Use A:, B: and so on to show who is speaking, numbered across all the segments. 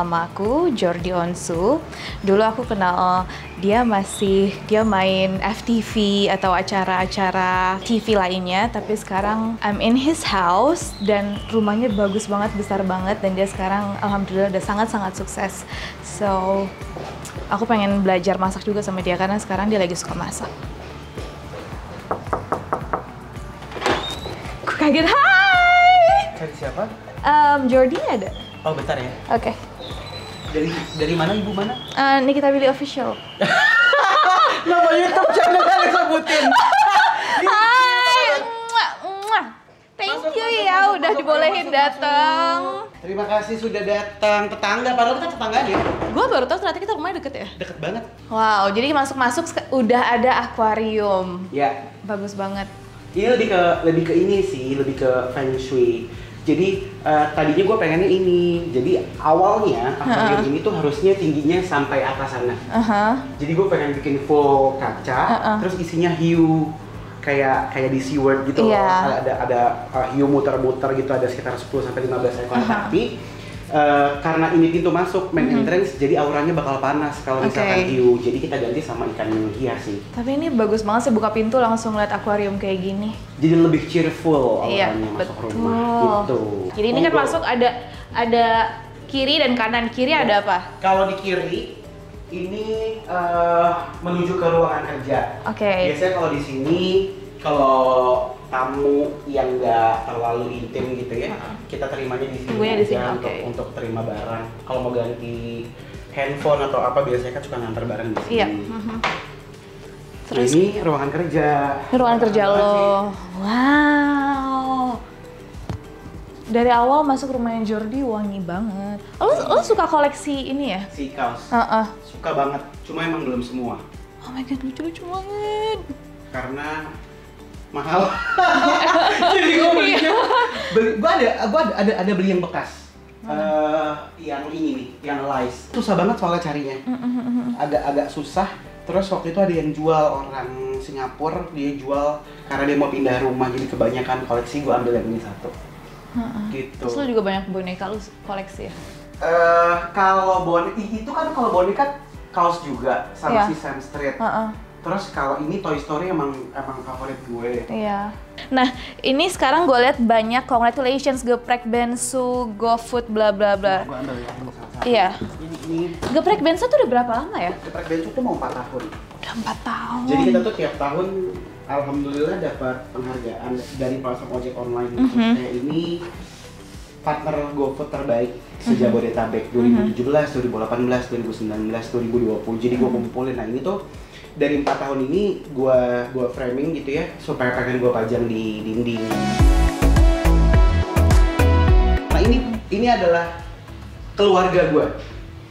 A: ada di rumah teman lama aku, Jordi Onsu. Dulu aku kenal dia masih dia main FTV atau acara-acara TV lainnya, tapi sekarang I'm in his house dan rumahnya bagus banget, besar banget dan dia sekarang alhamdulillah udah sangat-sangat sukses. So aku pengen belajar masak juga sama dia karena sekarang dia lagi suka masak. Aku kaget, hai!
B: Cari siapa?
A: Um, Jordi ada?
B: Oh bentar ya.
A: Oke.
B: Dari dari mana ibu mana?
A: Eh, Nikita Billy Official.
B: Nama YouTube channel kali sebutin.
A: Hai! Thank you
B: masuk,
A: ya
B: masuk,
A: udah
B: masuk,
A: dibolehin datang.
B: Terima kasih sudah datang tetangga. Padahal kita tetangga ya.
A: Gue baru tahu ternyata kita rumahnya deket ya.
B: Deket banget.
A: Wow, jadi masuk-masuk udah ada akuarium.
B: Ya.
A: Bagus banget.
B: Ini lebih ke lebih ke ini sih, lebih ke feng shui. Jadi eh, tadinya gue pengennya ini. Jadi awalnya akuarium ini tuh harusnya tingginya sampai atas sana.
A: Aha.
B: Jadi gue pengen bikin full kaca,
A: Uh-uh.
B: terus isinya hiu kayak kayak di SeaWorld gitu.
A: Iya.
B: Ada ada uh, hiu muter-muter gitu, ada sekitar 10 sampai 15 ekor.
A: Uh-huh.
B: Tapi uh, karena ini pintu masuk main
A: Mhm.
B: entrance, jadi auranya bakal panas kalau misalkan
A: Oke.
B: hiu. Jadi kita ganti sama ikan hias sih.
A: Tapi ini bagus banget sih buka pintu langsung lihat akuarium kayak gini.
B: Jadi lebih cheerful
A: Iya,
B: auranya masuk
A: betul.
B: rumah gitu.
A: Jadi ini kan masuk ada ada kiri dan kanan. Kiri
B: Ya.
A: ada apa?
B: Kalau di kiri ini uh, menuju ke ruangan kerja.
A: Oke.
B: Biasanya kalau di sini kalau tamu yang nggak terlalu intim gitu ya,
A: Heeh.
B: kita terimanya di sini
A: Tunggunya di
B: aja
A: sini,
B: untuk untuk terima barang. Kalau mau ganti handphone atau apa biasanya kan suka nganter barang di sini.
A: Iya.
B: Nah,
A: Terus
B: ini ruangan kerja.
A: Ini ruangan kerja lo. Wow. Dari awal masuk rumahnya Jordi wangi banget. Lo, lo suka koleksi ini ya?
B: Si kaos.
A: Heeh.
B: Suka banget. Cuma emang belum semua.
A: Oh my god, lucu-lucu banget.
B: Karena mahal. Jadi gue belinya beli, gue ada, gue ada, ada, ada beli yang bekas. Eh, yang ini nih, yang lice. Susah banget soalnya carinya. Agak agak susah. Terus waktu itu ada yang jual orang Singapura, dia jual karena dia mau pindah rumah jadi kebanyakan koleksi gue ambil yang ini satu. Gitu.
A: Terus lo juga banyak boneka lo koleksi ya?
B: Eh, kalau boneka itu kan kalau boneka kaos juga sama
A: Iya.
B: si Sam Street.
A: Heeh.
B: Terus kalau ini Toy Story emang emang favorit gue.
A: Iya. Nah, ini sekarang gue lihat banyak congratulations geprek bensu, GoFood, bla bla bla.
B: Gue ambil yang satu.
A: Iya.
B: Ini, ini
A: Geprek bensu tuh udah berapa lama ya?
B: geprek bensu tuh mau 4 tahun.
A: Udah empat tahun.
B: Jadi kita tuh tiap tahun alhamdulillah dapat penghargaan dari platform ojek online.
A: Mhm.
B: Kayak ini partner GoFood terbaik sejabodetabek 2017, 2018, 2019, 2020. Jadi gue kumpulin. Nah ini tuh dari empat tahun ini gue gua framing gitu ya supaya pengen gue pajang di dinding. Nah ini ini adalah keluarga gue.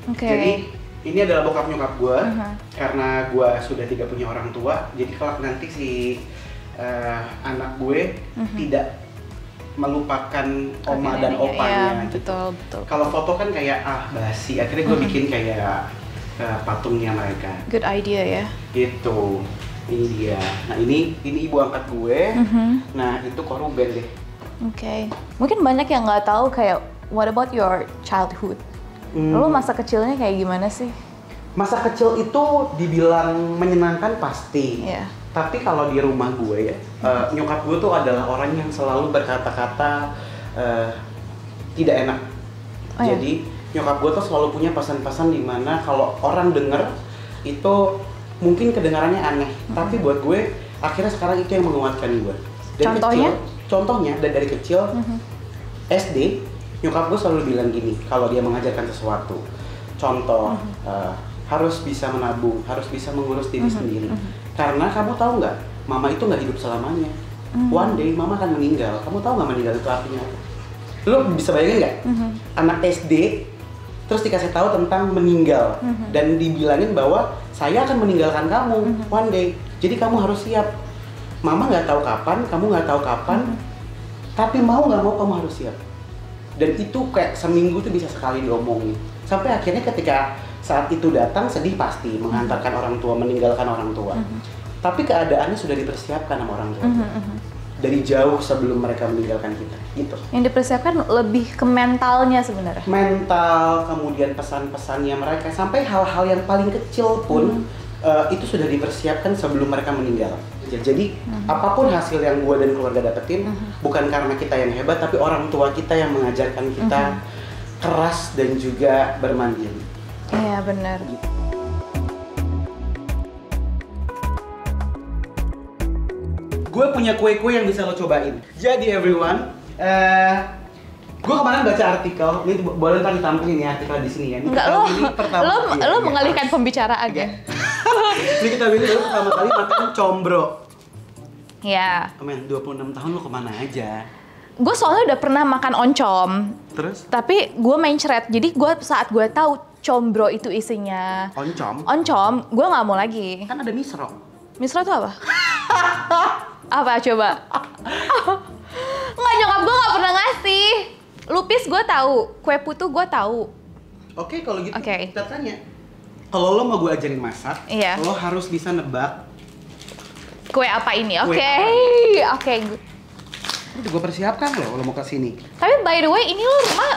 A: Oke.
B: Jadi ini adalah bokap nyokap gue
A: Mhm.
B: karena gue sudah tidak punya orang tua. Jadi kalau nanti si eh, anak gue
A: Mhm.
B: tidak melupakan oma dan opanya. Gitu.
A: betul, betul.
B: Kalau foto kan kayak ah basi. Akhirnya gue
A: Mhm.
B: bikin kayak eh, patungnya mereka.
A: Good idea ya.
B: Gitu. Ini dia. Nah ini ini ibu angkat gue.
A: Mhm.
B: Nah itu koruben deh.
A: Oke. Mungkin banyak yang nggak tahu kayak what about your childhood?
B: Hmm.
A: Lo masa kecilnya kayak gimana sih?
B: Masa kecil itu dibilang menyenangkan pasti.
A: Iya.
B: Tapi kalau di rumah gue ya, eh, nyokap gue tuh adalah orang yang selalu berkata-kata eh, tidak enak.
A: Oh, ya?
B: Nyokap gue tuh selalu punya pesan-pesan di mana kalau orang denger itu mungkin kedengarannya aneh. Tapi buat gue akhirnya sekarang itu yang menguatkan gue. Dari
A: Contohnya?
B: Kecil, contohnya dan dari kecil
A: Mhm.
B: SD nyokap gue selalu bilang gini kalau dia mengajarkan sesuatu. Contoh eh, harus bisa menabung, harus bisa mengurus diri
A: Mhm,
B: sendiri.
A: mhm.
B: Karena kamu tahu nggak, mama itu nggak hidup selamanya.
A: Mhm.
B: One day mama akan meninggal. Kamu tahu nggak meninggal itu artinya apa? Lo bisa bayangin nggak?
A: Mhm.
B: Anak SD terus dikasih tahu tentang meninggal
A: Mhm.
B: dan dibilangin bahwa saya akan meninggalkan kamu
A: Mhm.
B: one day. Jadi kamu harus siap. Mama nggak tahu kapan, kamu nggak tahu kapan,
A: Mhm.
B: tapi mau nggak mau kamu harus siap. Dan itu kayak seminggu tuh bisa sekali diomongin. Sampai akhirnya ketika saat itu datang sedih pasti menghantarkan orang tua, meninggalkan orang tua.
A: Mhm.
B: Tapi keadaannya sudah dipersiapkan sama orang tua.
A: Mhm, mhm.
B: Dari jauh sebelum mereka meninggalkan kita gitu.
A: Yang dipersiapkan lebih ke mentalnya sebenarnya.
B: mental kemudian pesan-pesannya mereka sampai hal-hal yang paling kecil pun eh, itu sudah dipersiapkan sebelum mereka meninggal. Jadi apa pun hasil yang gue dan keluarga dapetin bukan karena kita yang hebat tapi orang tua kita yang mengajarkan kita keras dan juga bermandiri
A: Iya benar.
B: Gue punya kue-kue yang bisa lo cobain. Jadi everyone, eh gue kemarin baca artikel, ini bo- boleh ntar ditampilin ya artikel di sini ya. Ini
A: Enggak lo,
B: ini pertama,
A: lo,
B: iya,
A: lo
B: iya.
A: mengalihkan pembicaraan ya.
B: ini kita ini baru pertama kali makan combro.
A: Ya,
B: Men, 26 tahun lo ke mana aja?
A: gue soalnya udah pernah makan oncom,
B: Terus
A: tapi gue main ceret. Jadi gue saat gue tahu combro itu isinya
B: oncom,
A: oncom, gue nggak mau lagi.
B: kan ada misro.
A: Misro tuh apa? apa coba? Nggak nyokap gue nggak pernah ngasih. Lupis gue tahu, kue putu gue tahu.
B: Oke, kalau gitu
A: Oke.
B: kita tanya. Kalau lo mau gue ajarin masak,
A: Iya.
B: lo harus bisa nebak.
A: Kue apa ini? Oke, oke.
B: Itu gue persiapkan lo, lo mau ke sini.
A: Tapi by the way, ini lo rumah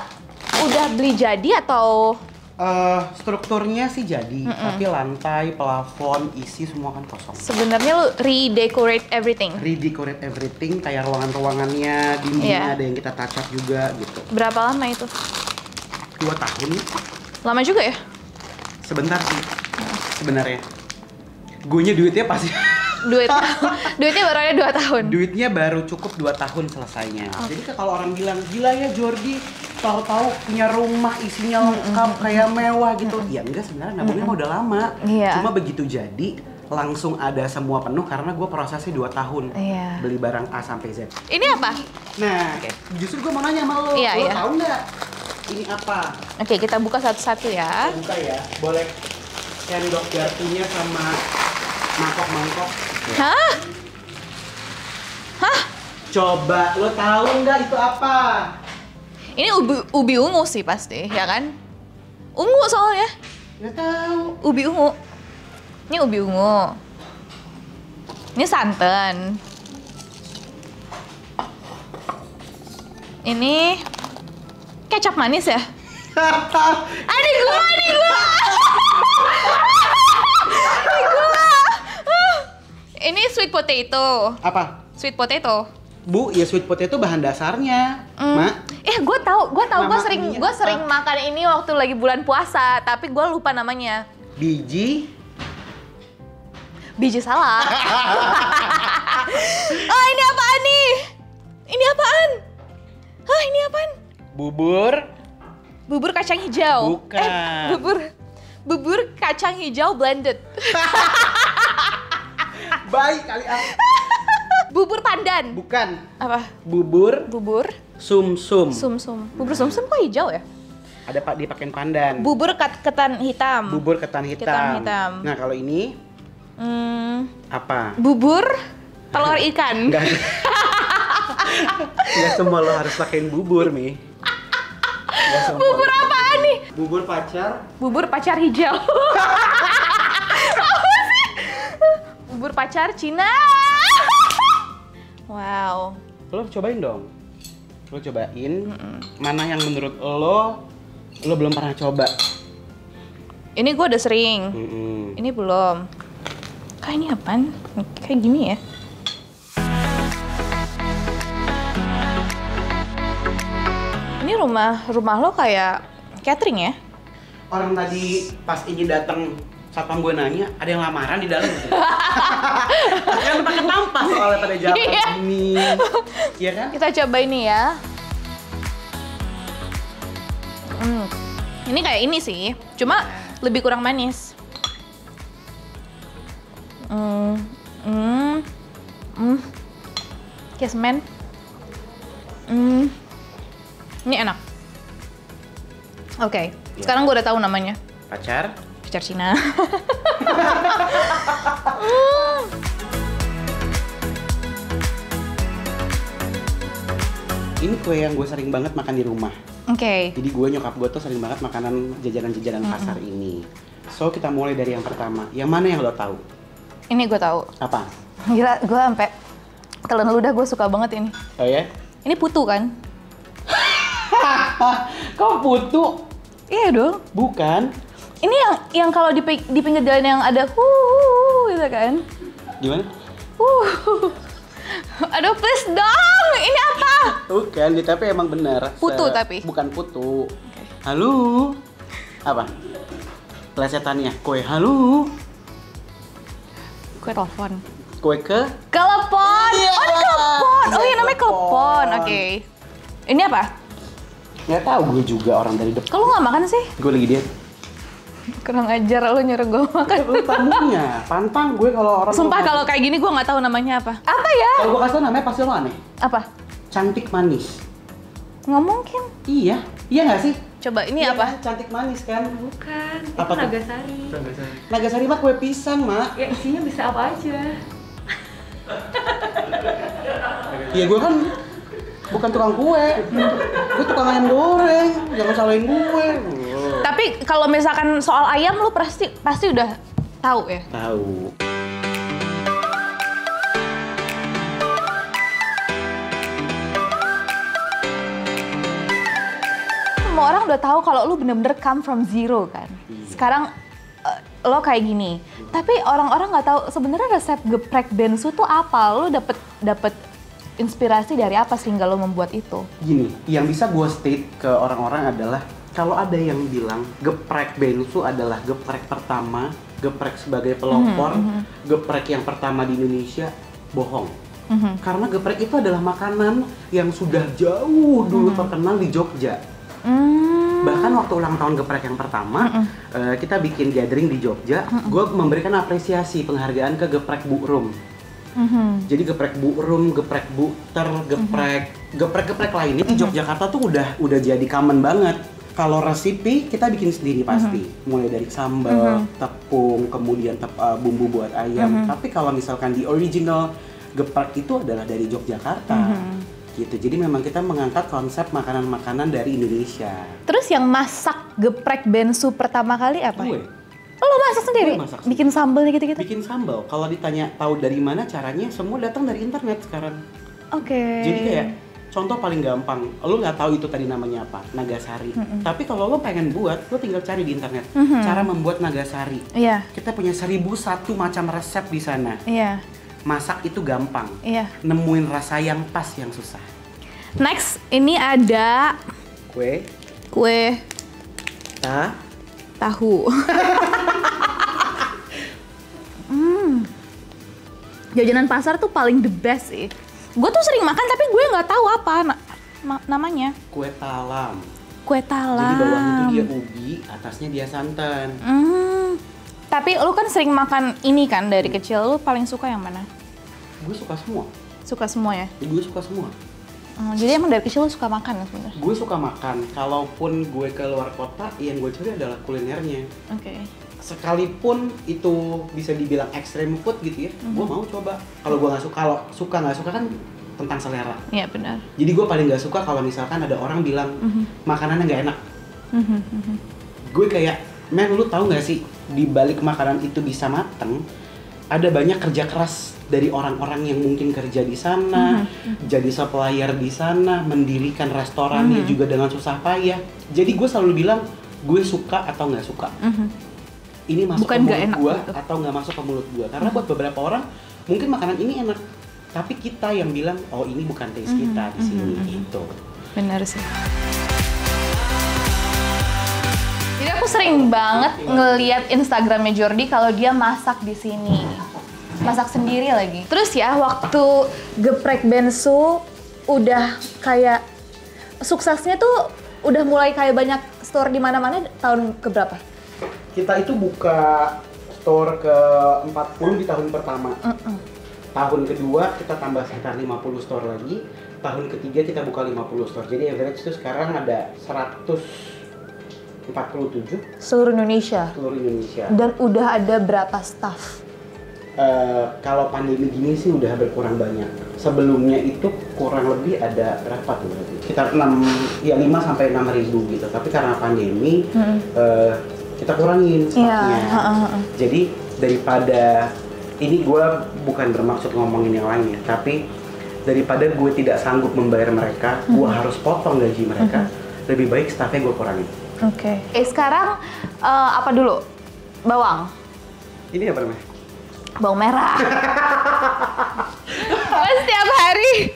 A: udah beli jadi atau
B: Eh, strukturnya sih jadi, tapi lantai, plafon, isi semua kan kosong.
A: sebenarnya lo redecorate everything?
B: redecorate everything kayak ruangan-ruangannya dindingnya
A: Iya.
B: ada yang kita touch up juga gitu
A: Berapa lama itu?
B: dua tahun
A: Lama juga ya?
B: sebentar sih sebenarnya guanya duitnya pasti
A: Duit, duitnya baru ada 2 tahun.
B: duitnya baru cukup dua tahun selesainya jadi kalau orang bilang gila ya Jordi tahu-tahu punya rumah isinya lengkap kayak mewah gitu ya enggak sebenarnya nabungnya mah udah lama
A: Iya.
B: cuma begitu jadi langsung ada semua penuh karena gue prosesnya dua tahun
A: Iya.
B: beli barang A sampai Z
A: Ini apa?
B: Nah, justru gue mau nanya sama lo,
A: Iya,
B: lo
A: iya.
B: tahu nggak ini apa?
A: Oke, kita buka satu-satu ya.
B: Kita buka ya, boleh sendok garpunya sama mangkok-mangkok.
A: Hah? Hah?
B: Coba, lo tahu nggak itu apa?
A: Ini ubi, ubi ungu sih pasti, ya kan? Ungu soalnya.
B: Nggak tahu.
A: Ubi ungu. Ini ubi ungu. Ini santan. Ini kecap manis ya? Adik gua, adik gua. Adik gua. Ini sweet potato.
B: apa?
A: Sweet potato.
B: Bu, ya sweet potato bahan dasarnya,
A: Hmm.
B: Mak.
A: Eh, gue tahu, gue tahu, gue sering, gue
B: apa?
A: sering makan ini waktu lagi bulan puasa, tapi gue lupa namanya.
B: Biji
A: Biji salak. ah, ini apaan nih? Ini apaan? Hah, ini apaan?
B: bubur
A: Bubur kacang hijau.
B: Bukan.
A: Eh, bubur bubur kacang hijau blended.
B: baik kali ah.
A: bubur pandan.
B: Bukan.
A: Apa?
B: Bubur
A: Bubur
B: sum-sum.
A: sum-sum. Bubur sum-sum kok hijau ya?
B: Ada Pak dipakein pandan.
A: Bubur kat ketan hitam.
B: Bubur ketan hitam.
A: Ketan hitam.
B: Nah, kalau ini
A: Hmm,
B: apa?
A: bubur telur ikan.
B: Enggak. Enggak semua lo harus pakein bubur, Mi.
A: Bubur apaan nih?
B: Bubur pacar.
A: Bubur pacar hijau. Bubur pacar Cina. Wow.
B: Lo cobain dong. Lo cobain mana yang menurut lo lo belum pernah coba.
A: Ini gue udah sering.
B: Mm-mm.
A: Ini belum. Kayak ini apaan? Kayak gini ya? Ini rumah rumah lo kayak catering ya?
B: Orang tadi pas ini datang satpam gue nanya, ada yang lamaran di dalam gitu. kan pakai tampas soalnya pada jalan
A: Iya.
B: gini. Iya kan?
A: Kita coba ini ya. Hmm. Ini kayak ini sih, cuma lebih kurang manis. Hmm. Hmm. Hmm. Kayak semen. Hmm. Ini enak. Oke,
B: Ya.
A: sekarang gue udah tahu namanya.
B: Pacar.
A: Pacar Cina.
B: Ini kue yang gue sering banget makan di rumah.
A: Oke.
B: Jadi gue nyokap gue tuh sering banget makanan jajanan-jajanan pasar ini. So kita mulai dari yang pertama. Yang mana yang lo tahu?
A: Ini gue tahu.
B: Apa?
A: Gila, gue sampai Telan ludah gue suka banget ini.
B: Oh ya?
A: Ini putu kan?
B: Kau putu?
A: Iya dong.
B: Bukan.
A: Ini yang yang kalau di, di pinggir jalan yang ada hu gitu kan?
B: Gimana?
A: Huh. Aduh please dong, ini apa?
B: Bukan, tapi emang benar.
A: Putu
B: Se-
A: tapi?
B: Bukan putu. Halo. Apa? Plesetannya kue halo.
A: Gue telepon.
B: Kue ke?
A: Telepon.
B: Iya.
A: Oh, ini telepon. Oh, iya namanya
B: telepon.
A: Oke. Ini apa?
B: Nggak tahu gue juga orang dari depan.
A: Kalau nggak makan sih?
B: Gue lagi diet.
A: Kurang ajar lu nyuruh gue makan.
B: Lu tamunya, pantang gue kalau orang
A: Sumpah kalau kayak gini gue nggak tahu namanya apa. Apa ya?
B: kalau gue kasih tau namanya pasti lo aneh.
A: Apa?
B: Cantik manis.
A: Nggak mungkin.
B: Iya, iya nggak sih?
A: Coba ini
B: Iya
A: apa?
B: kan? Cantik manis kan?
C: Bukan, itu
B: Apa tuh?
C: Nagasari.
B: Nagasari mah kue pisang, Mak.
C: Ya isinya bisa apa aja.
B: Iya gue kan bukan tukang kue. gue tukang ayam goreng. Jangan salahin gue.
A: Tapi kalau misalkan soal ayam lu pasti pasti udah tahu ya.
B: Tahu.
A: Semua orang udah tahu kalau lu bener-bener come from zero kan. Sekarang eh, lo kayak gini. Tapi orang-orang nggak tahu sebenarnya resep geprek bensu tuh apa. Lu dapet dapet inspirasi dari apa sehingga lo membuat itu?
B: Gini, yang bisa gue state ke orang-orang adalah kalau ada yang bilang geprek bensu adalah geprek pertama, geprek sebagai pelopor, geprek yang pertama di Indonesia, bohong.
A: Mhm.
B: Karena geprek itu adalah makanan yang sudah jauh dulu terkenal di Jogja.
A: Hmm.
B: Bahkan waktu ulang tahun geprek yang pertama, eh, kita bikin gathering di Jogja, gue memberikan apresiasi penghargaan ke geprek Bu Rum.
A: Mhm.
B: Jadi geprek Bu Rum, geprek Buter, geprek geprek-geprek lainnya di Yogyakarta tuh udah udah jadi common banget. Kalau resipi kita bikin sendiri pasti, mulai dari sambal, tepung, kemudian tep- uh, bumbu buat ayam. Tapi kalau misalkan di original geprek itu adalah dari Yogyakarta, gitu. Jadi memang kita mengangkat konsep makanan-makanan dari Indonesia.
A: Terus yang masak geprek bensu pertama kali apa?
B: Gue
A: Oh, lo masak sendiri?
B: Gue masak sendiri.
A: Bikin sambelnya gitu-gitu?
B: bikin sambal. Kalau ditanya tahu dari mana caranya, semua datang dari internet sekarang.
A: Oke.
B: Jadi kayak contoh paling gampang, lo nggak tahu itu tadi namanya apa, nagasari. Tapi kalau lo pengen buat, lo tinggal cari di internet cara membuat nagasari.
A: Iya,
B: Kita punya seribu satu macam resep di sana.
A: iya,
B: Masak itu gampang.
A: iya.
B: Nemuin rasa yang pas yang susah.
A: Next, ini ada
B: Kue,
A: kue
B: ta,
A: tahu. hmm. Jajanan pasar tuh paling the best sih. Gue tuh sering makan tapi gue nggak tahu apa na- ma- namanya.
B: kue talam.
A: Kue talam.
B: Jadi bawahnya itu dia ubi, atasnya dia santan.
A: Hmm. Tapi lu kan sering makan ini kan dari kecil. Lu paling suka yang mana?
B: Gue suka semua.
A: Suka semua ya?
B: Gue suka semua.
A: Hmm, jadi emang dari kecil lu suka makan ya sebenarnya?
B: Gue suka makan. Kalaupun gue ke luar kota, yang gue cari adalah kulinernya.
A: Oke.
B: Sekalipun itu bisa dibilang extreme food gitu ya, gue mau coba. Kalau gue nggak suka, kalau suka nggak suka kan tentang selera.
A: Iya benar.
B: Jadi gue paling nggak suka kalau misalkan ada orang bilang makanannya nggak enak.
A: Mhm, mhm.
B: Gue kayak, men lu tahu nggak sih di balik makanan itu bisa mateng, ada banyak kerja keras dari orang-orang yang mungkin kerja di sana, jadi supplier di sana, mendirikan restorannya juga dengan susah payah. Jadi gue selalu bilang, gue suka atau nggak suka.
A: Mhm.
B: Ini masuk
A: Bukan
B: ke mulut
A: enak
B: gua
A: gitu.
B: atau nggak masuk ke mulut gua karena buat beberapa orang mungkin makanan ini enak tapi kita yang bilang oh ini bukan taste kita di sini gitu
A: Benar sih. Jadi aku sering banget ngeliat Instagramnya Jordi kalau dia masak di sini. Masak sendiri lagi. Terus ya waktu geprek bensu udah kayak suksesnya tuh udah mulai kayak banyak store di mana-mana tahun keberapa?
B: Kita itu buka store ke 40 di tahun pertama tahun kedua kita tambah sekitar 50 store lagi tahun ketiga kita buka 50 store jadi average itu sekarang ada 147
A: Seluruh Indonesia.
B: seluruh Indonesia
A: Dan udah ada berapa staff?
B: Eh, kalau pandemi gini sih udah berkurang banyak. Sebelumnya itu kurang lebih ada berapa tuh berarti? Sekitar 6, ya 5 sampai 6 ribu gitu. Tapi karena pandemi, eh, kita kurangin
A: Iya,
B: stoknya.
A: heeh.
B: Jadi daripada, ini gue bukan bermaksud ngomongin yang lain ya, tapi daripada gue tidak sanggup membayar mereka, gue harus potong gaji mereka, lebih baik staffnya gue kurangin.
A: Oke. Eh sekarang eh, apa dulu? Bawang.
B: Ini apa namanya?
A: Bawang merah. setiap hari,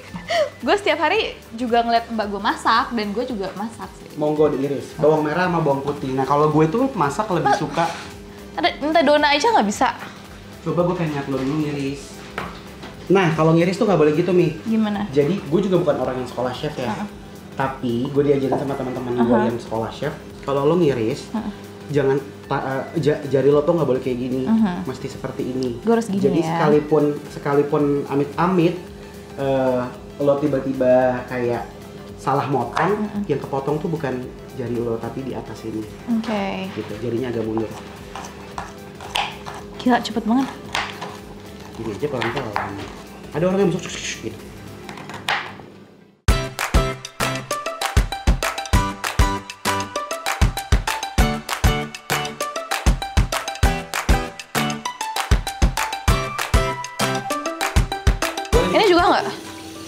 A: gue setiap hari juga ngeliat mbak gue masak dan gue juga masak sih.
B: Monggo diiris. Bawang merah sama bawang putih. Nah kalau gue tuh masak lebih suka.
A: Ada minta dona aja nggak bisa.
B: Coba gue pengen lihat lo dulu ngiris. Nah kalau ngiris tuh nggak boleh gitu mi.
A: Gimana?
B: Jadi gue juga bukan orang yang sekolah chef ya.
A: Uh-uh.
B: Tapi gue diajarin sama teman-teman gue
A: Uh-huh.
B: yang sekolah chef. Kalau lo ngiris,
A: Uh-uh.
B: jangan ta- eh, ja- jari lo tuh nggak boleh kayak gini.
A: Uh-huh.
B: Mesti seperti ini.
A: Gua harus gini
B: Jadi
A: ya.
B: sekalipun sekalipun amit-amit eh, lo tiba-tiba kayak salah motong,
A: Uh-uh.
B: yang kepotong tuh bukan jari lo tapi di atas ini.
A: Oke.
B: Gitu. Jarinya agak mundur.
A: Gila cepet banget.
B: Gini aja pelan-pelan. Ada orang yang masuk gitu.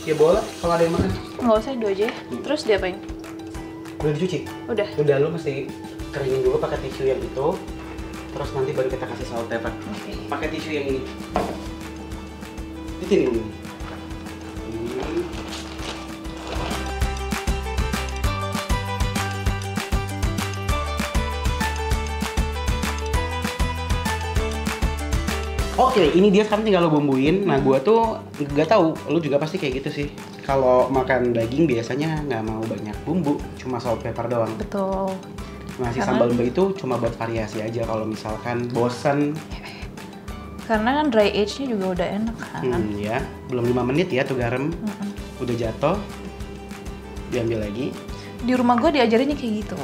B: Ya boleh kalau ada yang makan.
A: Nggak usah dua aja. ya. Terus diapain?
B: Udah dicuci.
A: Udah.
B: Udah lu mesti keringin dulu pakai tisu yang itu. Terus nanti baru kita kasih salt pepper.
A: Oke.
B: Pakai tisu yang ini. Titin ini. Ini. Oke, ini dia sekarang tinggal lo bumbuin. Nah, gua tuh nggak tahu, lu juga pasti kayak gitu sih. Kalau makan daging biasanya nggak mau banyak bumbu, cuma salt pepper doang.
A: Betul.
B: Nasi
A: Karena-
B: sambal mbak itu cuma buat variasi aja kalau misalkan bosen
A: Karena kan dry age-nya juga udah enak kan.
B: hmm, ya belum lima menit ya tuh garam
A: Mm-mm.
B: udah jatuh diambil lagi
A: Di rumah gue diajarinnya kayak gitu.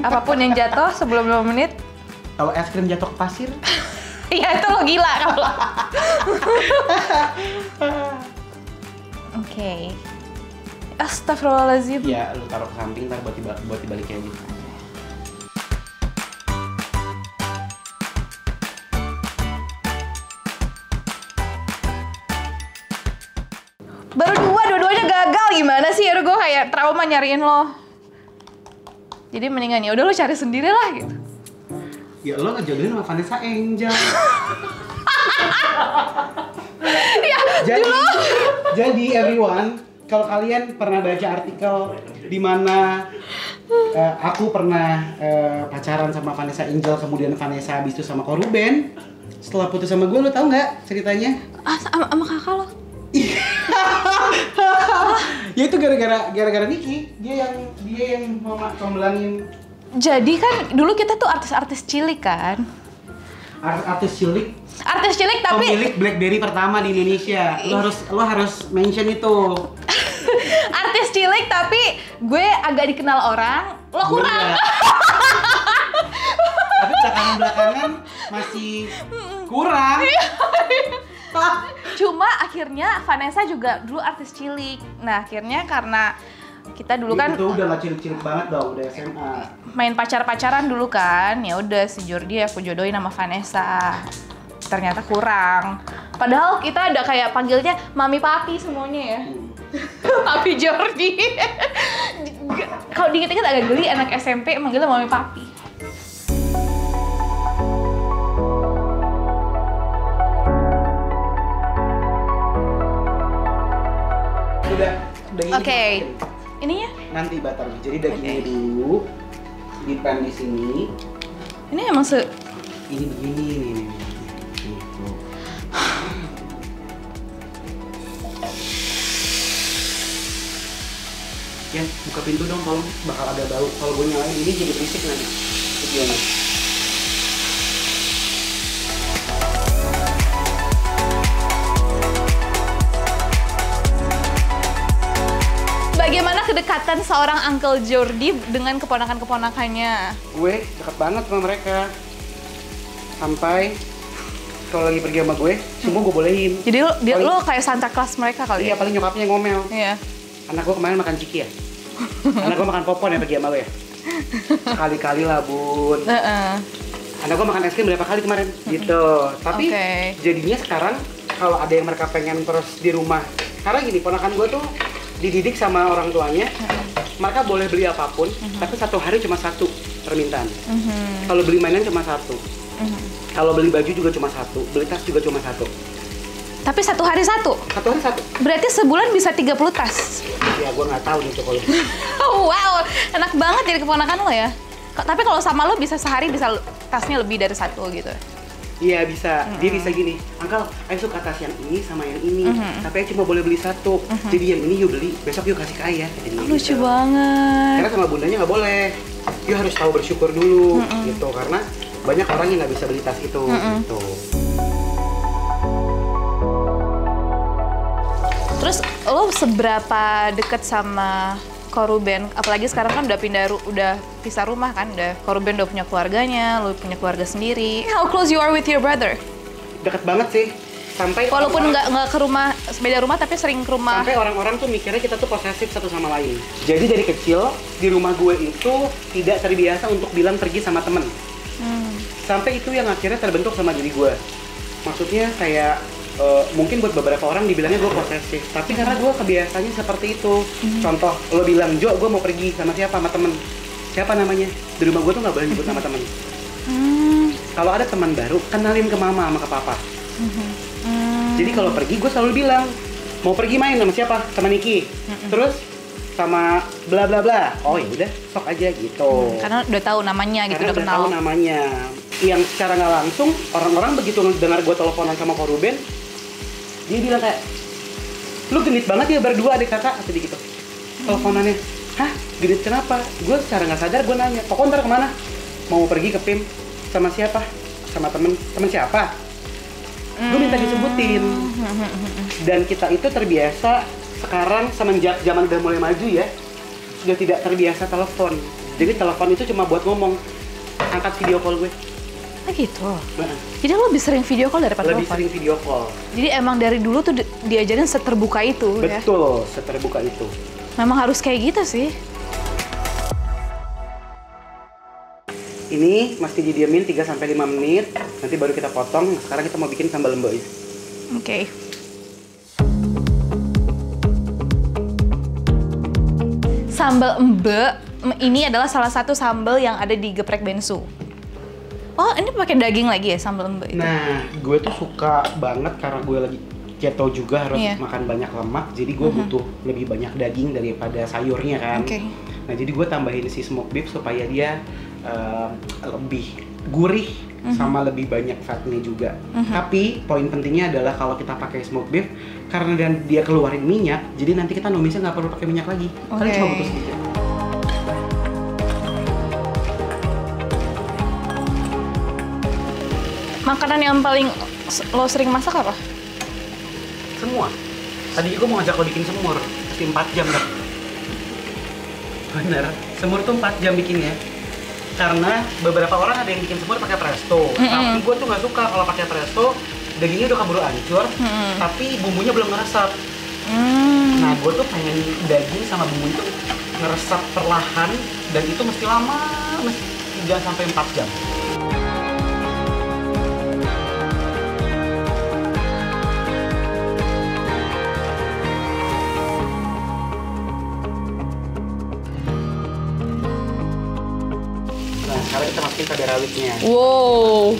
A: Apa pun yang jatuh sebelum 5 menit,
B: kalau es krim jatuh ke pasir
A: ya itu lo gila kalau. Oke. Astagfirullahaladzim.
B: ya lu taruh ke samping ntar buat diba- buat dibalikin aja
A: Baru dua, dua-duanya gagal gimana sih? Aduh gue kayak trauma nyariin lo. Jadi mendingan ya udah lo cari sendiri lah gitu.
B: Ya lo ngejodohin sama Vanessa Angel.
A: Ya,
B: jadi jadi everyone kalau kalian pernah baca artikel di mana eh, aku pernah eh, pacaran sama Vanessa Angel kemudian Vanessa habis itu sama Koruben setelah putus sama gue lo tau nggak ceritanya?
A: Ah, sama, sama kakak lo.
B: ya itu gara-gara gara-gara Niki. Dia yang dia yang mau
A: Jadi kan dulu kita tuh artis-artis cilik kan.
B: art- artis cilik
A: Artis cilik tapi
B: pemilik BlackBerry pertama di Indonesia lo harus lo harus mention itu
A: artis cilik tapi gue agak dikenal orang. Lo kurang.
B: tapi belakangan belakangan masih kurang Ah,
A: Cuma akhirnya Vanessa juga dulu artis cilik. Nah, akhirnya karena kita dulu kan
B: itu udah gak cilik-cilik banget dong udah SMA
A: main pacar-pacaran dulu kan. Ya udah si Jordi aku jodohin sama Vanessa. Ternyata kurang. Padahal kita ada kayak panggilnya mami papi semuanya ya. papi Jordi. Kalau diinget-inget agak geli anak SMP manggilnya mami papi.
B: udah
A: Oke.
B: dimasukin.
A: Ininya?
B: nanti batar jadi dagingnya
A: Oke.
B: dulu di pan di sini
A: Ini emang se
B: ini begini nih. Gitu. ya buka pintu dong tolong bakal ada bau kalau gue nyalain ini jadi berisik nanti videonya
A: kedekatan seorang Uncle Jordi dengan keponakan-keponakannya?
B: gue deket banget sama mereka sampai kalau lagi pergi sama gue semua gue bolehin
A: Jadi lo, dia,
B: Paling-
A: lo kayak Santa Claus mereka kali
B: iya
A: ya?
B: paling nyokapnya ngomel
A: Iya.
B: anak gue kemarin makan ciki ya anak gue makan popcorn ya pergi sama lo ya sekali-kali lah bun
A: Heeh.
B: anak gue makan es krim berapa kali kemarin gitu tapi
A: Oke.
B: jadinya sekarang kalau ada yang mereka pengen terus di rumah Karena gini, ponakan gue tuh dididik sama orang tuanya, mereka boleh beli apa pun, tapi satu hari cuma satu permintaan.
A: Mhm.
B: Kalau beli mainan cuma satu.
A: Mhm.
B: Kalau beli baju juga cuma satu, beli tas juga cuma satu.
A: Tapi satu hari satu.
B: Satu hari satu.
A: Berarti sebulan bisa 30 tas.
B: Ya gue nggak tahu gitu kalau.
A: Oh, wow, enak banget jadi keponakan lo ya. Tapi kalau sama lo bisa sehari bisa tasnya lebih dari satu gitu.
B: Iya bisa, dia bisa gini. Angkal, ayo suka tas yang ini sama yang ini,
A: Mhm.
B: tapi cuma boleh beli satu. Jadi yang ini yuk beli, besok yuk kasih ke ayah. Jadi
A: Oh, lucu
B: gitu.
A: banget.
B: Karena sama bundanya nggak boleh. Dia harus tahu bersyukur dulu gitu karena banyak orang yang nggak bisa beli tas itu gitu.
A: Terus lo seberapa deket sama Koruben? Apalagi sekarang kan udah pindah udah pisah rumah kan, udah Koruben udah punya keluarganya, lo punya keluarga sendiri. How close you are with your brother?
B: Deket banget sih. Sampai
A: Walaupun nggak nggak ke rumah beda rumah tapi sering ke rumah.
B: sampai orang-orang tuh mikirnya kita tuh posesif satu sama lain. Jadi dari kecil di rumah gue itu tidak terbiasa untuk bilang pergi sama temen.
A: Hmm.
B: Sampai itu yang akhirnya terbentuk sama diri gue. Maksudnya kayak eh, mungkin buat beberapa orang dibilangnya gue posesif, tapi karena gue kebiasaannya seperti itu. Contoh, lo bilang Jo, gue mau pergi sama siapa? Sama temen. Siapa namanya? Di rumah gue tuh nggak boleh nyebut nama temen.
A: Hmm.
B: Kalau ada teman baru, kenalin ke mama sama ke papa.
A: Hmm.
B: Jadi kalau pergi gue selalu bilang mau pergi main sama siapa? Sama Niki. Terus sama bla bla bla. Oh ya udah, sok aja gitu.
A: Karena udah tahu namanya gitu,
B: Karena
A: udah
B: udah
A: kenal.
B: tahu namanya. Yang secara nggak langsung orang-orang begitu dengar gue teleponan sama Koruben, dia bilang kayak, lu genit banget ya berdua adik kakak atau gitu. Teleponannya, hah genit kenapa? Gue secara nggak sadar gue nanya, pokoknya ntar ke mana? Mau pergi ke PIM sama siapa? Sama temen, temen siapa? Gue minta disebutin. Dan kita itu terbiasa sekarang semenjak zaman udah mulai maju ya, sudah tidak terbiasa telepon. Jadi telepon itu cuma buat ngomong, angkat video call gue.
A: Ah gitu.
B: Nah,
A: Jadi lo lebih sering video call daripada
B: lebih
A: telepon?
B: sering video call.
A: Jadi emang dari dulu tuh di- diajarin seterbuka itu ya?
B: Betul, seterbuka itu.
A: Memang harus kayak gitu sih.
B: Ini mesti didiemin 3 sampai 5 menit, nanti baru kita potong. Sekarang kita mau bikin sambal lemboy.
A: Oke. Sambal embe em- ini adalah salah satu sambal yang ada di geprek bensu. Oh, ini pakai daging lagi ya sambal embe itu?
B: Nah, gue tuh suka banget karena gue lagi keto juga harus
A: Iya.
B: makan banyak lemak, jadi gue
A: Mhm.
B: butuh lebih banyak daging daripada sayurnya kan.
A: Oke.
B: Nah, jadi gue tambahin si smoke beef supaya dia eh, lebih gurih
A: Mhm.
B: sama lebih banyak fatnya juga.
A: Mhm.
B: Tapi poin pentingnya adalah kalau kita pakai smoke beef karena dan dia keluarin minyak, jadi nanti kita numisnya nggak perlu pakai minyak lagi. Karena
A: Oke.
B: cuma butuh sedikit.
A: Makanan yang paling lo sering masak apa?
B: Semua. Tadi gue mau ngajak lo bikin semur, pasti 4 jam kan? Bener, semur tuh 4 jam bikinnya. Karena beberapa orang ada yang bikin semur pakai presto,
A: Mm-mm.
B: tapi gue tuh nggak suka kalau pakai presto. Dagingnya udah keburu hancur,
A: Mm-mm.
B: tapi bumbunya belum ngeresap.
A: Hmm.
B: Nah, gue tuh pengen daging sama bumbu itu ngeresap perlahan dan itu mesti lama, mesti 3 sampai 4 jam. Masukin cabai rawitnya.
A: Wow.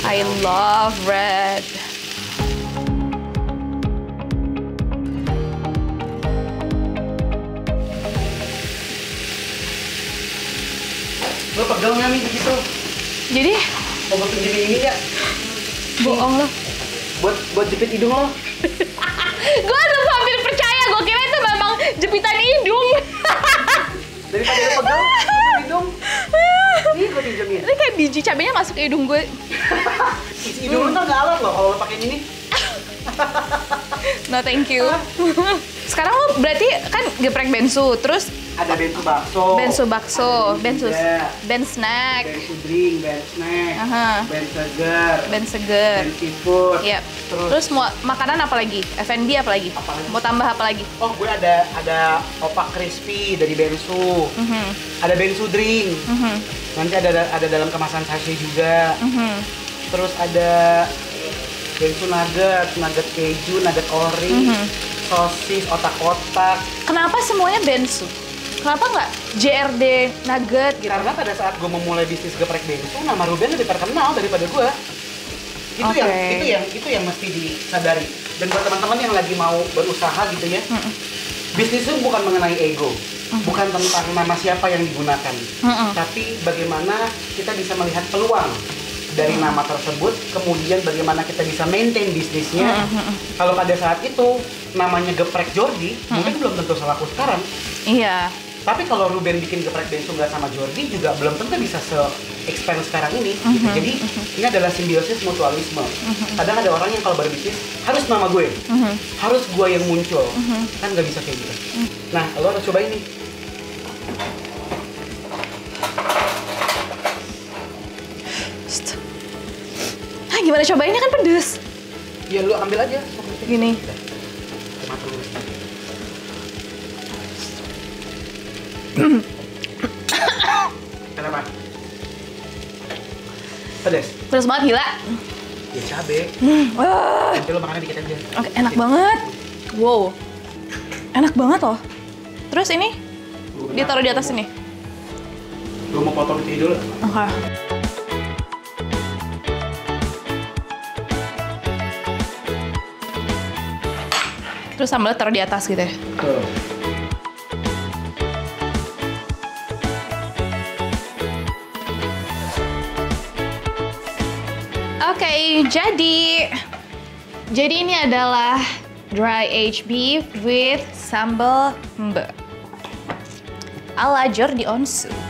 A: I love red.
B: Lo pegel nggak nih begitu?
A: Jadi
B: Mau gue pinjemin ini ya?
A: bohong lo.
B: Buat buat jepit hidung lo?
A: gue
B: Jepit hidung. Nih gue pinjemin.
A: Ini kayak biji cabenya masuk ke hidung gue.
B: Hidung ntar nggak alat loh kalau lo pakai ini.
A: No thank you. Sekarang lo berarti kan geprek bensu, terus
B: Ada bensu bakso.
A: bensu bakso, bensu
B: juga,
A: ben snack,
B: Bensu drink, ben snack,
A: Aha.
B: ben segar,
A: ben seger.
B: ben seafood.
A: Iya.
B: Terus,
A: Terus mau makanan apa lagi? F&B apa lagi? Mau tambah apa lagi?
B: oh gue ada ada opak crispy dari bensu.
A: Mhm.
B: Ada bensu drink.
A: Mhm.
B: Nanti ada ada dalam kemasan sachet juga.
A: Mhm.
B: terus ada bensu nugget, nugget keju, nugget ori,
A: Mhm.
B: sosis, otak-otak.
A: Kenapa semuanya bensu? Kenapa nggak JRD Nugget gitu?
B: Karena pada saat gue memulai bisnis geprek bensu, nama Ruben lebih terkenal daripada gue. Itu yang
A: Oke.
B: itu yang itu yang mesti disadari. Dan buat teman-teman yang lagi mau berusaha gitu ya,
A: Mm-mm.
B: bisnis itu bukan mengenai ego, bukan tentang nama siapa yang digunakan,
A: Mm-mm.
B: tapi bagaimana kita bisa melihat peluang dari nama tersebut, kemudian bagaimana kita bisa maintain bisnisnya.
A: Mm-mm.
B: Kalau pada saat itu namanya geprek Jordi, mungkin belum tentu salah aku sekarang.
A: Iya.
B: Tapi kalau Ruben bikin geprek bensu nggak sama Jordi juga belum tentu bisa se expand sekarang ini. gitu. Jadi ini adalah simbiosis mutualisme. Kadang ada orang yang kalau berbisnis harus nama gue,
A: Mhm.
B: harus gue yang muncul, kan nggak bisa kayak gitu. Nah, lo harus coba ini.
A: Hah, gimana cobainnya kan pedes.
B: Ya lu ambil aja.
A: Gini.
B: Kenapa? Pedes?
A: Pedes banget gila.
B: Ya cabe.
A: Wah,
B: Nanti lo makannya dikit aja.
A: oke, enak banget. Wow. Enak banget loh. Terus ini ditaruh di atas ini.
B: Lu mau potong itu dulu?
A: Oke. Terus sambal taruh di atas gitu ya.
B: Tuh.
A: Jadi jadi ini adalah dry aged beef with sambal mbe. Ala Jordi Onsu.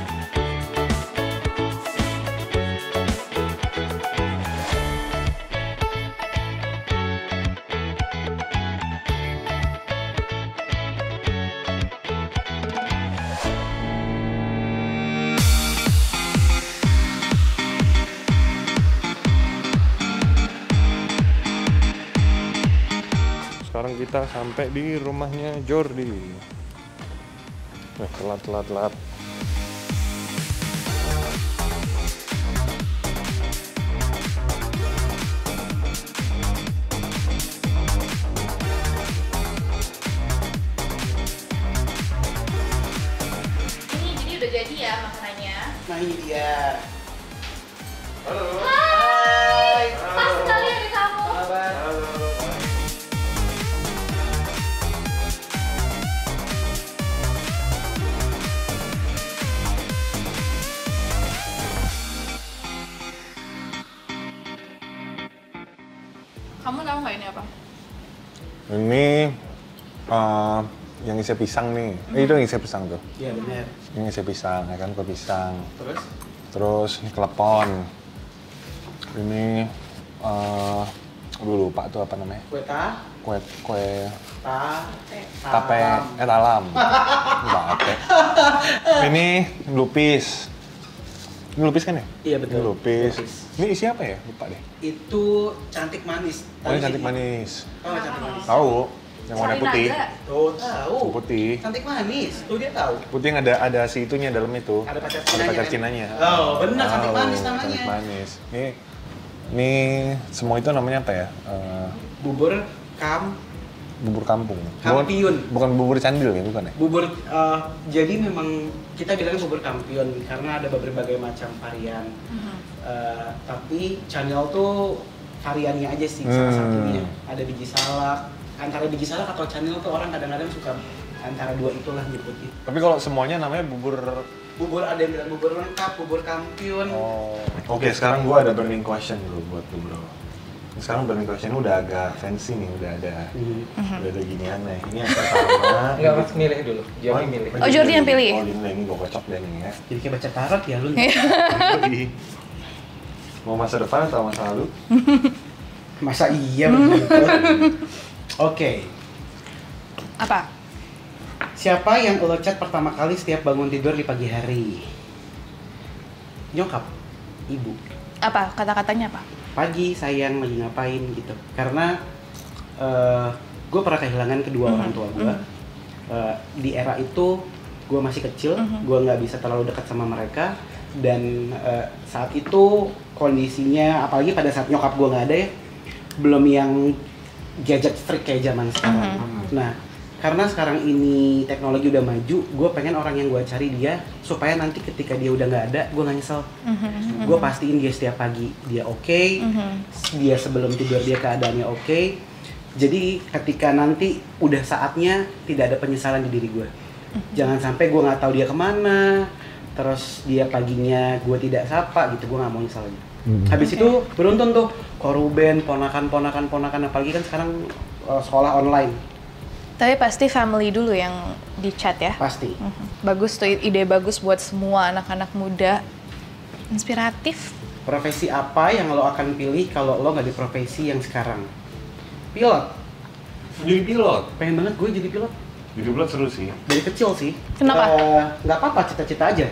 D: Sekarang kita sampai di rumahnya Jordi. Nah, telat, telat, telat. Yang isi pisang nih. Eh, itu yang isi pisang tuh.
B: Iya benar.
D: Yang isi pisang, ya kan? Kue pisang.
B: Terus?
D: Terus ini klepon. Ini eh aduh lupa tuh apa namanya?
B: Kue ta,
D: Kue kue
B: ta,
D: tape eh talam. Tape. Ini lupis. Ini lupis kan ya?
B: Iya, betul.
D: Ini lupis.
B: Lupis.
D: Ini isi apa ya? Lupa deh.
B: Itu cantik manis.
D: Oh, ini cantik manis.
B: Nggak cantik manis?
D: Tahu? Yang warna putih.
B: Tuh tahu.
D: Putih.
B: Cantik manis. Tuh dia tahu.
D: Putih yang ada ada si itunya dalam itu.
B: Ada pacar
D: Ada
B: Cinanya,
D: pacar
B: kan?
D: Cinanya.
B: Oh, benar cantik manis namanya.
D: Cantik manis. Ini ini semua itu namanya apa ya? Eh,
B: Bubur kam
D: bubur kampung.
B: Kampiun.
D: Bukan, bukan bubur candil ya, bukan ya?
B: bubur eh, jadi memang kita bilangnya bubur kampion karena ada berbagai macam varian Eh, tapi channel tuh variannya aja sih salah
D: Hmm.
B: satunya ada biji salak antara biji salak atau channel tuh orang kadang-kadang suka antara dua itulah nyebutnya
D: Tapi kalau semuanya namanya bubur
B: bubur ada yang bilang bubur lengkap bubur kampion
D: Oh. Oke, sekarang gua ada burning question dulu buat lu, Bro. Sekarang burning question udah agak fancy nih, udah ada
B: Hmm.
D: udah ada ginian nih. Ini yang pertama.
E: Enggak harus milih dulu, Jordi milih.
A: Oh, Jordi yang pilih.
D: Oh, ini ini gua kocok deh nih ya.
B: jadi kayak baca tarot ya lu
D: Jordi. Mau masa depan atau masa lalu?
B: masa iya begitu oke.
A: Apa?
B: siapa yang lo chat pertama kali setiap bangun tidur di pagi hari? Nyokap. Ibu.
A: Apa? Kata-katanya apa?
B: pagi sayang lagi ngapain gitu. Karena gue pernah kehilangan kedua
A: Mhm,
B: orang tua gue di era itu gue masih kecil
A: Mhm.
B: gue nggak bisa terlalu dekat sama mereka. Dan eh, saat itu kondisinya apalagi pada saat nyokap gue nggak ada ya belum yang gadget freak kayak zaman sekarang. Nah karena sekarang ini teknologi udah maju gue pengen orang yang gue cari dia supaya nanti ketika dia udah nggak ada gue nggak nyesel.
A: Mhm.
B: gue pastiin dia setiap pagi dia oke.
A: Mhm.
B: dia sebelum tidur dia keadaannya oke. Jadi ketika nanti udah saatnya tidak ada penyesalan di diri gue jangan sampai gue nggak tahu dia ke mana terus dia paginya gue tidak sapa gitu gue nggak mau nyesal lagi habis
A: Oke.
B: itu beruntun tuh koruben ponakan ponakan ponakan apalagi kan sekarang uh, sekolah online
A: Tapi pasti family dulu yang di chat ya.
B: pasti
A: Mhm. Bagus tuh ide bagus buat semua anak-anak muda. Inspiratif.
B: profesi apa yang lo akan pilih kalau lo nggak di profesi yang sekarang pilot
D: Jadi pilot.
B: pengen banget gue jadi pilot
D: Jadi pilot seru sih.
B: dari kecil sih.
A: Kenapa?
B: Eh, nggak apa-apa, cita-cita aja.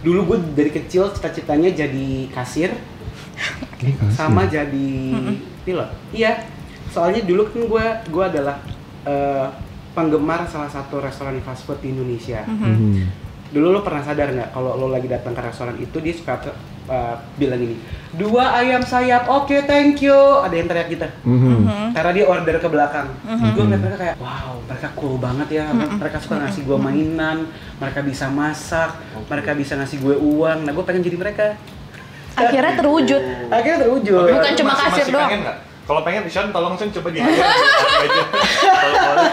B: Dulu gue dari kecil cita-citanya jadi kasir sama jadi pilot. Iya. Soalnya dulu kan gue gue adalah eh, penggemar salah satu restoran fast food di Indonesia.
A: Mhm.
B: Dulu lo pernah sadar nggak kalau lo lagi datang ke restoran itu dia suka eh, bilang ini dua ayam sayap oke thank you ada yang teriak gitu
A: Mhm.
B: karena dia order ke belakang.
A: Mhm.
B: Gue ngeliat mereka kayak, wow, mereka cool banget ya. Mereka suka ngasih gue mainan, mereka bisa masak, mereka bisa ngasih gue uang. Nah, gue pengen jadi mereka.
A: Akhirnya terwujud.
B: Akhirnya terwujud.
A: Bukan cuma
D: Masih-
A: kasir
D: masih
A: doang.
D: pengen nggak? Kalau pengen, Sean tolong Sean coba jadi aja. Kalau boleh,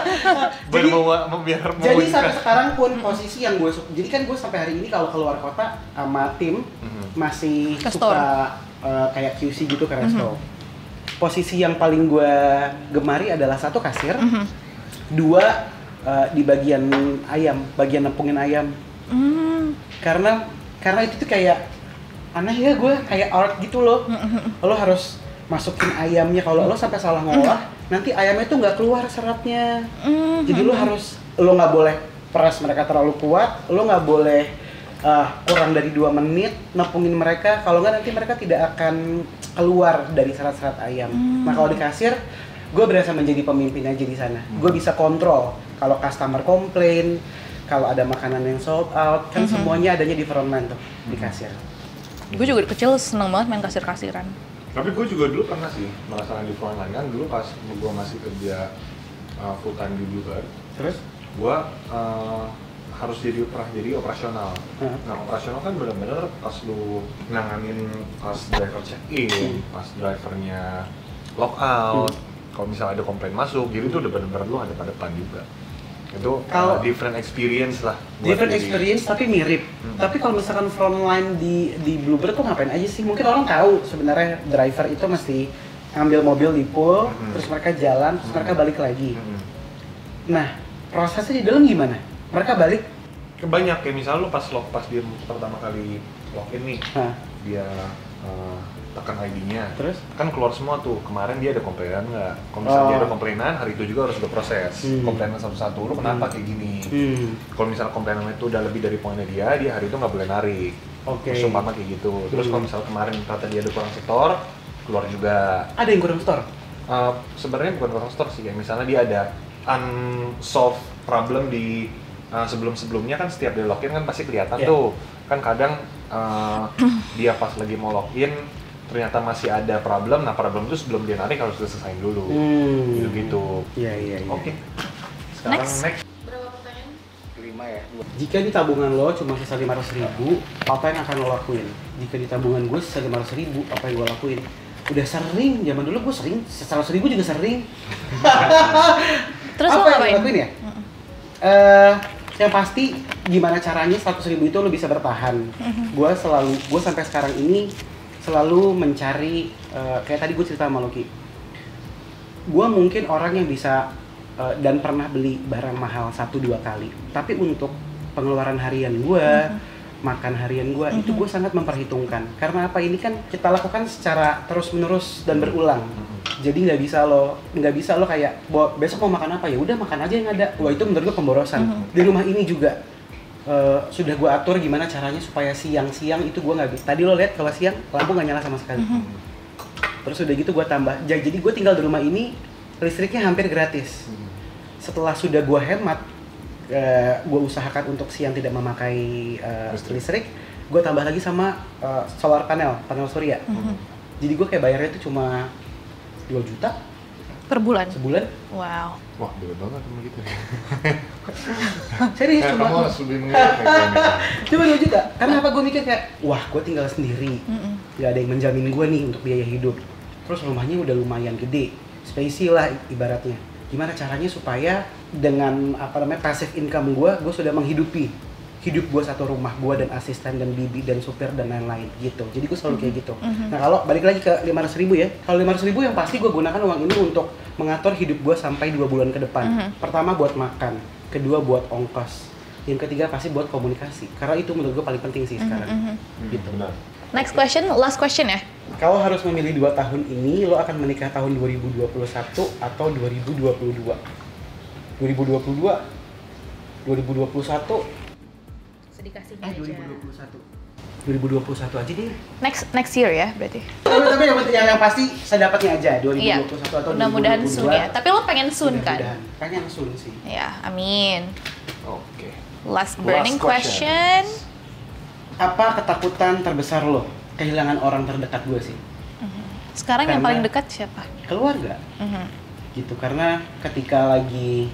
D: biar
B: Jadi-
D: mau mau- biar
B: Jadi sampai sekarang pun posisi yang gue jadi kan gue sampai hari ini kalau keluar kota sama tim
D: Mhm.
B: masih
A: Ke
B: suka uh, kayak QC gitu ke resto. Posisi yang paling gue gemari adalah satu kasir,
A: Mhm.
B: dua uh, di bagian ayam, bagian nempungin ayam.
A: Hmm.
B: karena karena itu tuh kayak aneh ya gue kayak art gitu loh. Lo harus masukin ayamnya. Kalau lo sampai salah ngolah nanti ayamnya tuh nggak keluar seratnya. Jadi lo harus lo nggak boleh peras mereka terlalu kuat. Lo nggak boleh uh, kurang dari dua menit nepungin mereka. Kalau nggak nanti mereka tidak akan keluar dari serat-serat ayam. Nah kalau di kasir gue berasa menjadi pemimpin aja di sana. Gue bisa kontrol. Kalau customer komplain kalau ada makanan yang sold out kan semuanya adanya di frontline tuh di kasir
A: Gue juga kecil seneng banget main kasir-kasiran.
D: Tapi gue juga dulu pernah sih merasakan di frontline kan dulu pas gue masih kerja uh, full time di Bluebird,
B: terus
D: gue uh, harus jadi pernah jadi operasional.
B: Heeh.
D: Nah operasional kan benar-benar pas lu nanganin pas driver check in, pas drivernya lock out, kalau misalnya ada komplain masuk, jadi itu udah benar-benar lu ada pada depan juga. Itu
B: Kalau-
D: uh, different experience lah.
B: different
D: jadi-
B: experience tapi mirip
D: Hmm.
B: tapi kalau misalkan frontline di di Bluebird tuh ngapain aja sih mungkin orang tahu sebenarnya driver itu mesti ngambil mobil di pool
D: Hmm.
B: terus mereka jalan terus mereka balik lagi
D: Mm-mm.
B: nah prosesnya di dalam gimana mereka balik
D: Kebanyak kayak misalnya lu pas log pas dia pertama kali login nih,
B: nah,
D: dia uh, tekan ID-nya,
B: terus?
D: Kan keluar semua tuh. Kemarin dia ada komplainan nggak? Kalau misalnya
B: Oh.
D: dia ada komplainan hari itu juga harus udah proses
B: Hmm.
D: komplainan satu-satu lu kenapa
B: Hmm.
D: kayak gini?
B: Hmm,
D: kalau misalnya komplainan itu udah lebih dari poinnya dia dia hari itu nggak boleh narik
B: oke.
D: Terus umpama kayak gitu. Terus
B: Hmm.
D: kalau misalnya kemarin kata dia ada kurang setor keluar juga.
B: Ada yang kurang store
D: Uh, sebenarnya bukan kurang setor sih kayak misalnya dia ada unsolved problem di uh, sebelum-sebelumnya kan setiap dia login kan pasti kelihatan
B: Iya.
D: tuh. Kan kadang uh, dia pas lagi mau login ternyata masih ada problem nah problem itu sebelum dia narik harus diselesain dulu.
B: Hmm.
D: gitu gitu
B: iya iya iya.
D: Oke. Sekarang
A: Next.
D: next,
B: kelima ya. Jika di tabungan lo cuma sisa 500 ribu apa yang akan lo lakuin? Jika di tabungan gue sisa 500 ribu apa yang gue lakuin? Udah sering zaman dulu gue sering sisa 100 ribu juga sering.
A: Terus
B: apa
A: lo
B: yang lakuin ya? Eh, yang pasti gimana caranya 100 ribu itu lo bisa bertahan. Gue selalu gue sampai sekarang ini selalu mencari eh, kayak tadi gue cerita sama Loki. Gue mungkin orang yang bisa eh, dan pernah beli barang mahal satu dua kali. Tapi untuk pengeluaran harian gue makan harian gue itu gue sangat memperhitungkan. Karena apa? Ini kan kita lakukan secara terus menerus dan berulang. Jadi nggak bisa lo nggak bisa lo kayak "Bo- besok mau makan apa? Ya udah makan aja yang ada. Wah itu menurut gue pemborosan. Di rumah ini juga eh, sudah gue atur gimana caranya supaya siang-siang itu gue nggak bisa tadi lo lihat kalau siang lampu nggak nyala sama sekali terus udah gitu gue tambah ja- jadi gue tinggal di rumah ini listriknya hampir gratis setelah sudah gue hemat gue usahakan untuk siang tidak memakai eh,
D: Listrik.
B: listrik gue tambah lagi sama uh, solar panel, panel surya.
A: Mhm.
B: Jadi gue kayak bayarnya itu cuma 2 juta
A: Per bulan.
B: sebulan.
A: Wow.
D: Wah, beda banget sama gitu.
B: Serius
D: Eh,
B: cuma
D: kamu harus lebih
B: cuma 2 juta. Karena apa gue mikir kayak, wah gue tinggal sendiri. Nggak ada yang menjamin gue nih untuk biaya hidup. Terus rumahnya udah lumayan gede, spacey lah ibaratnya. Gimana caranya supaya dengan apa namanya passive income gue, gue sudah menghidupi hidup gue satu rumah gue dan asisten dan bibi dan supir dan lain-lain gitu. Jadi gue selalu kayak gitu. Nah kalau balik lagi ke 500 ribu ya, kalau 500 ribu yang pasti gue gunakan uang ini untuk mengatur hidup gue sampai dua bulan ke depan.
A: Mhm.
B: Pertama buat makan, kedua buat ongkos, yang ketiga pasti buat komunikasi. Karena itu menurut gue paling penting sih sekarang.
A: Mhm.
B: Gitu.
D: Benar.
A: Next question, last question ya.
B: Kalau harus memilih dua tahun ini, lo akan menikah tahun 2021 atau 2022? 2022, 2021,
A: Sedikasihnya
B: eh 2021. 2021 aja deh.
A: Next next year ya berarti.
B: Tapi, tapi yang, penting- yang, yang pasti saya dapatnya aja 2021
A: Iya.
B: atau
A: Mudah-mudahan
B: 2022.
A: soon ya. Tapi lo pengen soon kan?
B: Mudah-mudahan. Pengen soon sih.
A: Ya, amin.
D: Oke.
A: Last burning
D: Last
A: question.
B: Apa ketakutan terbesar lo? Kehilangan orang terdekat gue sih.
A: Sekarang yang
B: Karena-
A: paling dekat siapa?
B: Keluarga.
A: Mhm.
B: gitu karena ketika lagi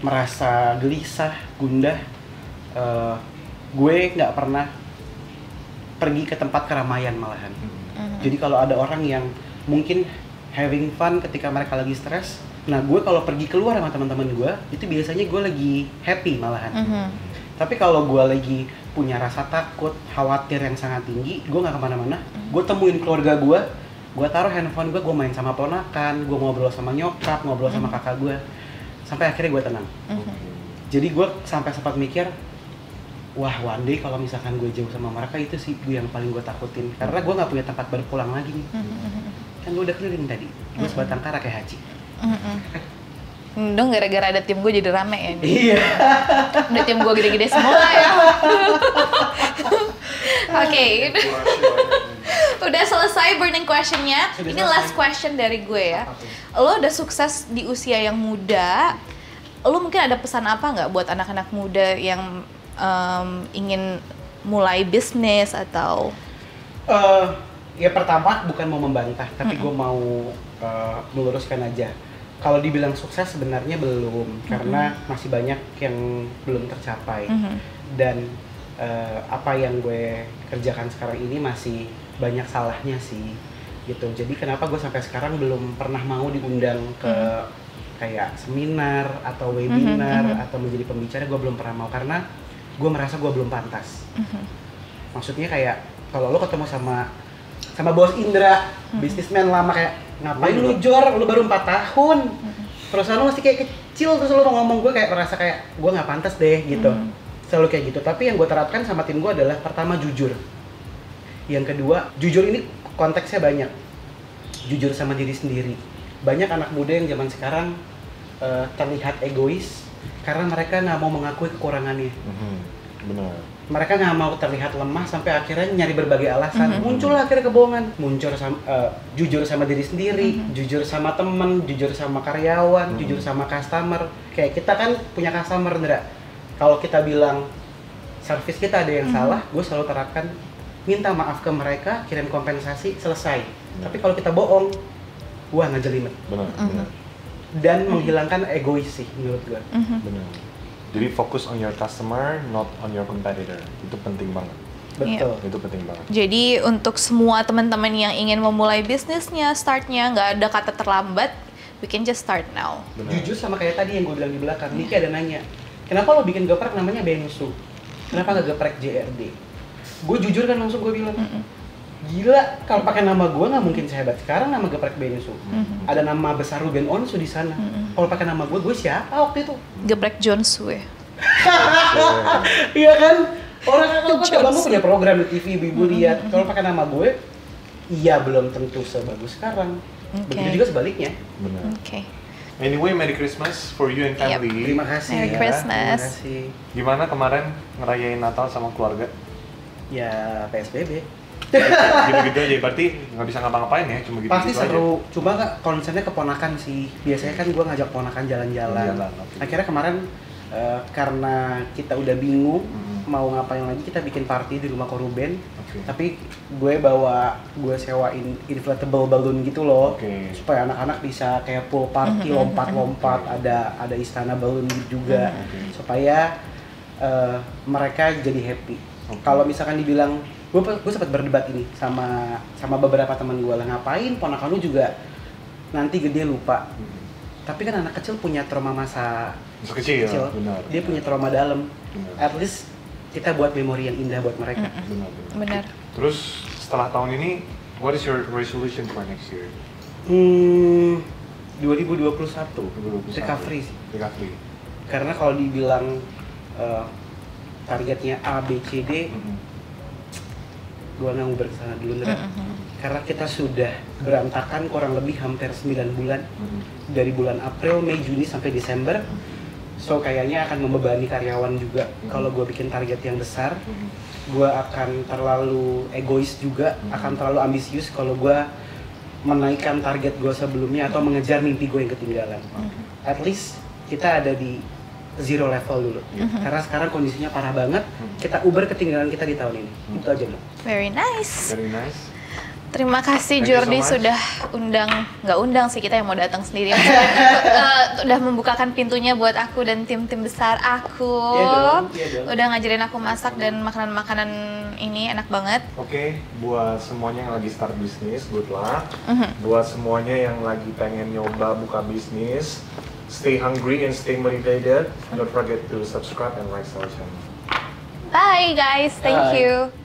B: merasa gelisah gundah eh, gue nggak pernah pergi ke tempat keramaian malahan.
A: Mhm.
B: jadi kalau ada orang yang mungkin having fun ketika mereka lagi stres nah gue kalau pergi keluar sama teman-teman gue itu biasanya gue lagi happy malahan.
A: Mhm.
B: tapi kalau gue lagi punya rasa takut khawatir yang sangat tinggi gue nggak ke mana-mana. Gue temuin keluarga gue gue taruh handphone gue gue main sama ponakan gue ngobrol sama nyokap ngobrol sama kakak gue. Sampai akhirnya gue tenang.
A: Mhm.
B: jadi gue sampai sempat mikir wah one day kalau misalkan gue jauh sama mereka itu sih gue yang paling gue takutin karena gue nggak punya tempat berpulang lagi nih
A: Mhm.
B: kan gue udah keliling tadi gue sebatang kara kayak haji
A: Mhm. Dong gara-gara ada tim gue jadi rame ya
B: iya
A: Udah tim gue gede-gede semua ya. Oke, itu udah selesai burning questionnya. Ini
B: selesai.
A: last question dari gue ya. Lo udah sukses di usia yang muda. Lo mungkin ada pesan apa nggak buat anak-anak muda yang em, ingin mulai bisnis atau?
B: Eh, ya pertama bukan mau membantah tapi gue mau eh, meluruskan aja. Kalau dibilang sukses sebenarnya belum karena masih banyak yang belum tercapai.
A: Mhm.
B: dan eh, apa yang gue kerjakan sekarang ini masih banyak salahnya sih gitu. Jadi kenapa gue sampai sekarang belum pernah mau diundang ke kayak seminar atau webinar
A: Mhm, mhm.
B: atau menjadi pembicara gue belum pernah mau. Karena gue merasa gue belum pantas.
A: Mhm.
B: maksudnya kayak kalau lo ketemu sama sama bos Indra
A: Mhm.
B: bisnismen lama kayak ngapain lu jor? Lu baru 4 tahun.
A: Mhm.
B: perusahaan lo masih kayak kecil terus lo mau ngomong gue kayak merasa kayak gue nggak pantas deh gitu.
A: Mhm.
B: selalu kayak gitu. Tapi yang gue terapkan sama tim gue adalah pertama jujur. Yang kedua jujur ini konteksnya banyak. Jujur sama diri sendiri. Banyak anak muda yang zaman sekarang eh, terlihat egois karena mereka nggak mau mengakui kekurangannya
D: Mhm. Benar.
B: mereka nggak mau terlihat lemah sampai akhirnya nyari berbagai alasan
A: Mhm.
B: muncul akhirnya kebohongan muncul sama eh, jujur sama diri sendiri
A: Mhm.
B: jujur sama temen jujur sama karyawan
D: Mhm.
B: jujur sama customer kayak kita kan punya customer Ndra kalau kita bilang service kita ada yang
A: Mhm.
B: salah gue selalu terapkan minta maaf ke mereka kirim kompensasi selesai tapi kalau kita bohong wah ngejelimet
D: Benar.
A: Mhm.
D: Benar.
B: Dan menghilangkan egois sih menurut gue
A: Mhm.
D: Benar. Jadi fokus on your customer, not on your competitor. Itu penting banget.
B: betul
D: Itu penting banget.
A: Jadi untuk semua teman-teman yang ingin memulai bisnisnya, startnya nggak ada kata terlambat, we can just start now.
D: Benar.
B: Jujur sama kayak tadi yang gue bilang di belakang, Niki ada nanya, kenapa lo bikin geprek namanya Bensu? Kenapa nggak geprek JRD? Gue jujur kan langsung gue bilang, gila kalau pakai nama gue nggak mungkin sehebat sekarang nama geprek Bensu.
A: Mhm.
B: Ada nama besar Ruben Onsu di sana.
A: Mhm.
B: Kalau pakai nama gue, gue siapa waktu itu?
A: Gebrek Jonsu ya.
B: Iya kan? Orang kan kalau bang punya program di TV, ibu lihat. Kalau pakai nama gue, iya belum tentu sebagus sekarang.
A: Oke.
B: Begitu juga sebaliknya.
D: Benar.
A: Oke.
D: Anyway, Merry Christmas for you and
A: Yep.
D: family.
B: Terima kasih.
A: Merry
B: ya.
A: Christmas.
B: Terima kasih.
D: Gimana kemarin ngerayain Natal sama keluarga?
B: Ya PSBB.
D: Gitu-gitu aja, berarti nggak bisa ngapa-ngapain ya, cuma gitu,
B: Pasti
D: aja.
B: seru. Cuma nggak konsennya keponakan sih. Biasanya kan gue ngajak ponakan jalan-jalan.
D: Jalan, oke.
B: Akhirnya kemarin eh, karena kita udah bingung
D: Mhm.
B: mau ngapain lagi kita bikin party di rumah Koruben
D: Oke.
B: tapi gue bawa gue sewain inflatable balloon gitu loh
D: Oke.
B: supaya anak-anak bisa kayak pool party lompat-lompat ada ada istana balloon gitu juga
D: Oke.
B: supaya eh, mereka jadi happy
D: Oke.
B: kalau misalkan dibilang gue gue sempat berdebat ini sama sama beberapa teman gue lah ngapain ponakan lu juga nanti gede lupa
D: Hmm.
B: tapi kan anak kecil punya trauma masa
D: Masa kecil,
B: kecil
D: benar.
B: dia punya trauma dalam
D: Benar.
B: at least kita buat memori yang indah buat mereka
D: Benar, benar.
A: Benar.
D: Terus setelah tahun ini, what is your resolution for next year?
B: hmm 2021
D: 2021.
B: recovery sih
D: Recovery.
B: karena kalau dibilang eh, targetnya A B C D
D: Mhm.
B: Gua nggak mau bersana dulu Ndra.
A: Mhm.
B: karena kita sudah berantakan kurang lebih hampir 9 bulan
D: Mhm.
B: dari bulan April, Mei, Juni sampai Desember so kayaknya akan membebani karyawan juga
D: Mhm.
B: kalau gue bikin target yang besar
D: Mhm.
B: gue akan terlalu egois juga
D: Mhm.
B: akan terlalu ambisius kalau gue menaikkan target gue sebelumnya atau mengejar mimpi gue yang ketinggalan at least kita ada di zero level dulu
D: Mhm.
B: karena sekarang kondisinya parah banget
D: Mhm.
B: kita uber ketinggalan kita di tahun ini
D: Mhm.
B: itu aja loh
A: Very nice.
D: Very nice.
A: Terima kasih
D: Thank so
A: Jordi
D: much.
A: sudah undang, nggak undang sih kita yang mau datang sendiri. Eh, udah membukakan pintunya buat aku dan tim-tim besar aku.
B: Iya dong, dong.
A: Udah ngajarin aku masak dan makanan-makanan ini enak banget.
D: Oke, buat semuanya yang lagi start bisnis, good luck.
A: Mhm.
D: Buat semuanya yang lagi pengen nyoba buka bisnis, stay hungry and stay motivated. Don't forget to subscribe and like our channel.
A: Bye guys, thank
B: Bye.
A: you.